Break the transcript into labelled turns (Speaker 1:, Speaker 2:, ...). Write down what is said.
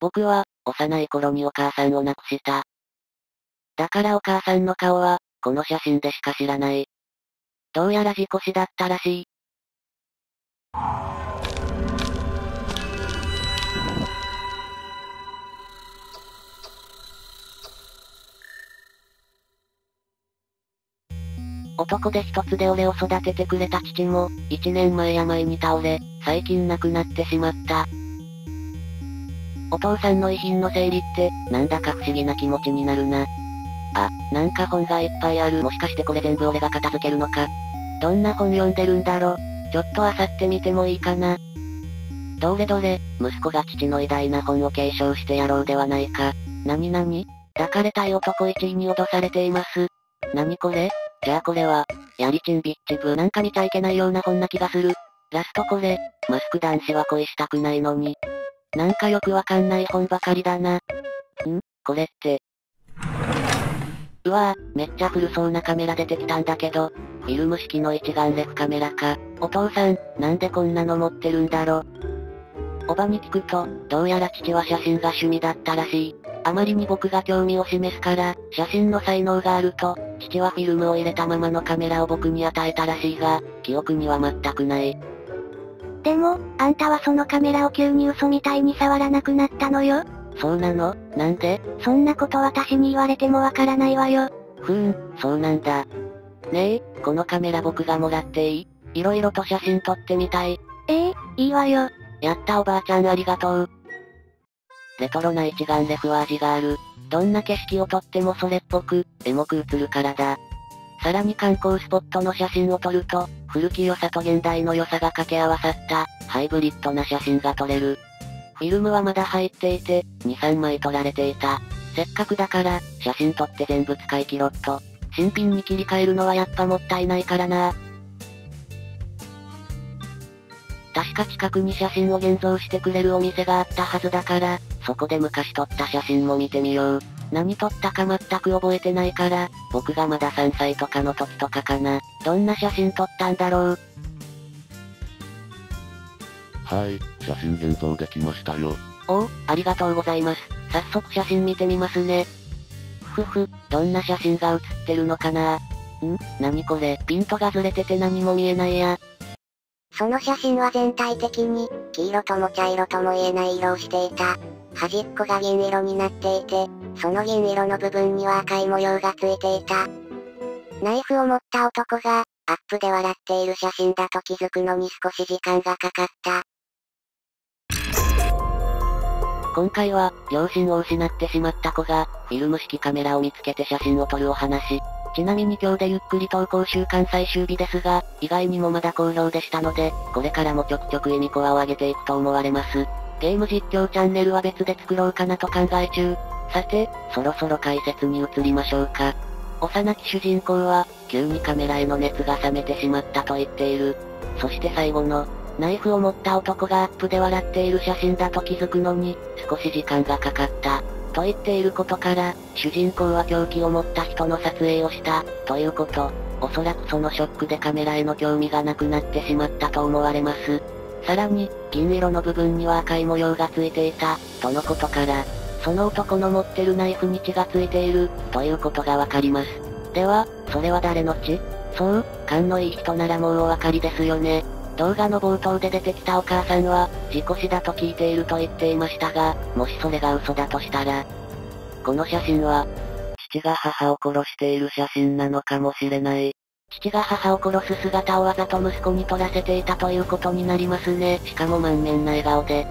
Speaker 1: 僕は、幼い頃にお母さんを亡くした。だからお母さんの顔は、この写真でしか知らない。どうやら事故死だったらしい。男で一つで俺を育ててくれた父も、一年前病に倒れ、最近亡くなってしまった。お父さんの遺品の整理って、なんだか不思議な気持ちになるな。あ、なんか本がいっぱいある。もしかしてこれ全部俺が片付けるのか。どんな本読んでるんだろちょっと漁ってみてもいいかな。どれどれ、息子が父の偉大な本を継承してやろうではないか。なになに抱かれたい男1位に脅されています。なにこれじゃあこれは、やりちんビッチブなんか見ちゃいけないような本な気がする。ラストこれ、マスク男子は恋したくないのに。なんかよくわかんない本ばかりだな。ん？これって。うわぁ、めっちゃ古そうなカメラ出てきたんだけど、フィルム式の一眼レフカメラか。お父さん、なんでこんなの持ってるんだろ。おばに聞くと、どうやら父は写真が趣味だったらしい。あまりに僕が興味を示すから、写真の才能があると、父はフィルムを入れたままのカメラを僕に与えたらしいが、記憶には全くない。
Speaker 2: でも、あんたはそのカメラを急に嘘みたいに触らなくなったのよ。
Speaker 1: そうなの？なんで？
Speaker 2: そんなこと私に言われてもわからないわよ。
Speaker 1: ふーん、そうなんだ。ねえ、このカメラ僕がもらっていい？色々と写真撮ってみたい。
Speaker 2: ええいいわよ。
Speaker 1: やったおばあちゃんありがとう。レトロな一眼レフは味がある。どんな景色を撮ってもそれっぽく、エモく映るからだ。さらに観光スポットの写真を撮ると、古き良さと現代の良さが掛け合わさった、ハイブリッドな写真が撮れる。フィルムはまだ入っていて、2、3枚撮られていた。せっかくだから、写真撮って全部使い切ろっと。新品に切り替えるのはやっぱもったいないからな。確か近くに写真を現像してくれるお店があったはずだから、そこで昔撮った写真も見てみよう。何撮ったか全く覚えてないから、僕がまだ3歳とかの時とかかな。どんな写真撮ったんだろう。
Speaker 3: はい、写真現像できましたよ。
Speaker 1: おお、ありがとうございます。早速写真見てみますね。ふふ、どんな写真が写ってるのかなん？何これ、ピントがずれてて何も見えないや。
Speaker 4: その写真は全体的に、黄色とも茶色とも言えない色をしていた。端っこが銀色になっていて、その銀色の部分には赤い模様がついていた。ナイフを持った男が、アップで笑っている写真だと気づくのに少し時間がかかった。
Speaker 1: 今回は、両親を失ってしまった子が、フィルム式カメラを見つけて写真を撮るお話。ちなみに今日でゆっくり投稿週間最終日ですが、意外にもまだ好評でしたので、これからもちょくちょくエミコアを上げていくと思われます。ゲーム実況チャンネルは別で作ろうかなと考え中。さて、そろそろ解説に移りましょうか。幼き主人公は、急にカメラへの熱が冷めてしまったと言っている。そして最後の、ナイフを持った男がアップで笑っている写真だと気づくのに、少し時間がかかった。と言っていることから、主人公は凶器を持った人の撮影をした、ということ。おそらくそのショックでカメラへの興味がなくなってしまったと思われます。さらに、銀色の部分には赤い模様がついていた、とのことから、その男の持ってるナイフに血がついている、ということがわかります。では、それは誰の血？そう、勘のいい人ならもうお分かりですよね。動画の冒頭で出てきたお母さんは、事故死だと聞いていると言っていましたが、もしそれが嘘だとしたら、この写真は、父が母を殺している写真なのかもしれない。父が母を殺す姿をわざと息子に撮らせていたということになりますね。しかも満面な笑顔で。